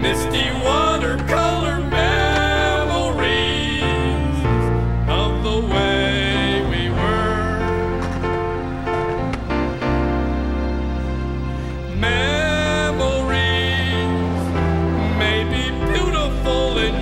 misty watercolor memories of the way we were. Memories may be beautiful and